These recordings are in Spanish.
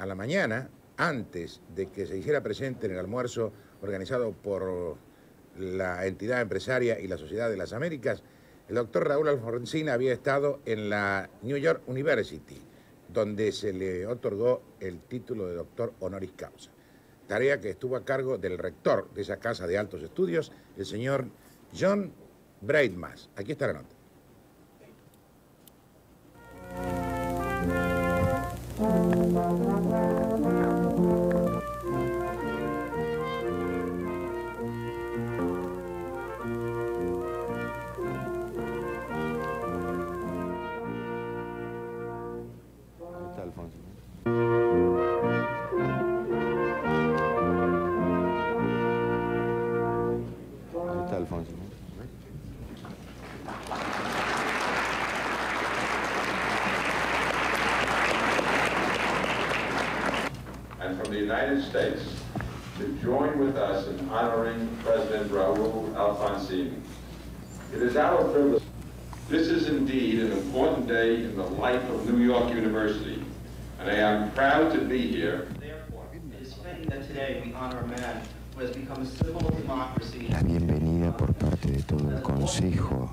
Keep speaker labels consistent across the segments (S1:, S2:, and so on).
S1: a la mañana, antes de que se hiciera presente en el almuerzo organizado por la entidad empresaria y la Sociedad de las Américas, el doctor Raúl Alfonsín había estado en la New York University, donde se le otorgó el título de doctor honoris causa. Tarea que estuvo a cargo del rector de esa casa de altos estudios, el señor John Braidmas. Aquí está la nota.
S2: United States to join with us in honoring President Raul Alfonsini. It is our privilege. This is indeed an important day in the life of New York University, and I am proud to be here.
S3: Therefore, it is fitting that today we honor a man who has become a symbol of democracy.
S4: La bienvenida por parte de todo el Consejo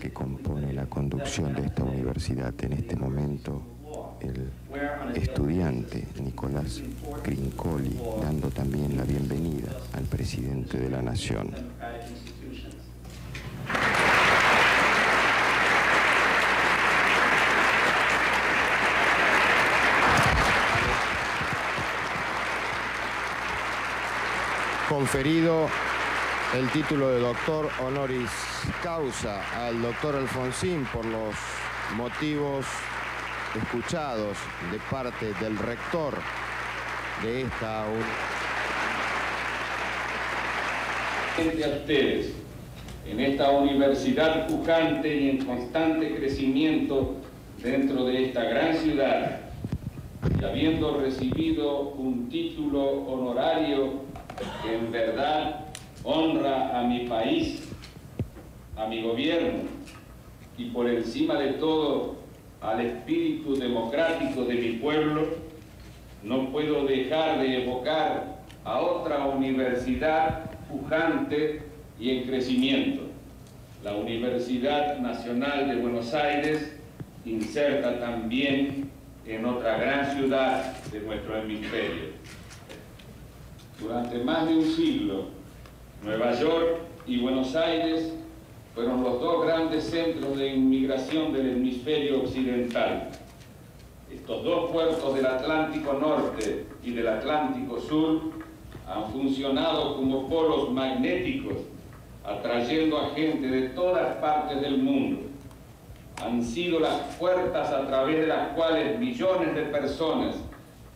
S4: que compone la conducción de esta universidad en este momento el estudiante Nicolás Crincoli, dando también la bienvenida al presidente de la Nación.
S5: Conferido el título de doctor honoris causa al doctor Alfonsín por los motivos escuchados de parte del rector de esta
S2: universidad. a ustedes, en esta universidad pujante y en constante crecimiento dentro de esta gran ciudad, y habiendo recibido un título honorario que en verdad honra a mi país, a mi gobierno, y por encima de todo al espíritu democrático de mi pueblo, no puedo dejar de evocar a otra universidad pujante y en crecimiento, la Universidad Nacional de Buenos Aires, inserta también en otra gran ciudad de nuestro hemisferio. Durante más de un siglo, Nueva York y Buenos Aires fueron los dos grandes centros de inmigración del hemisferio occidental. Estos dos puertos del Atlántico Norte y del Atlántico Sur han funcionado como polos magnéticos, atrayendo a gente de todas partes del mundo. Han sido las puertas a través de las cuales millones de personas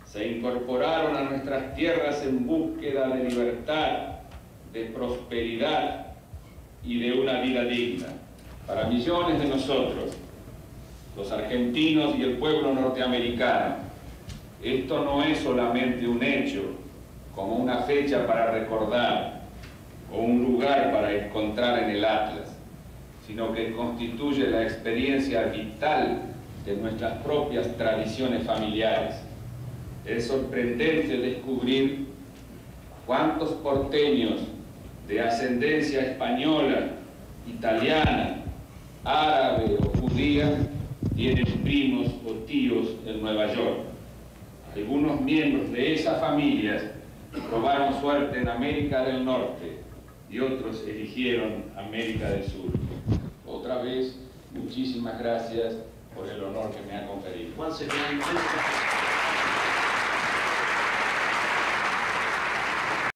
S2: se incorporaron a nuestras tierras en búsqueda de libertad, de prosperidad y de una vida digna. Para millones de nosotros, los argentinos y el pueblo norteamericano, esto no es solamente un hecho, como una fecha para recordar o un lugar para encontrar en el Atlas, sino que constituye la experiencia vital de nuestras propias tradiciones familiares. Es sorprendente descubrir cuántos porteños de ascendencia española, italiana, árabe o judía tienen primos o tíos en Nueva York. Algunos miembros de esas familias probaron suerte en América del Norte y otros eligieron América del Sur. Otra vez, muchísimas gracias por el honor que me ha conferido.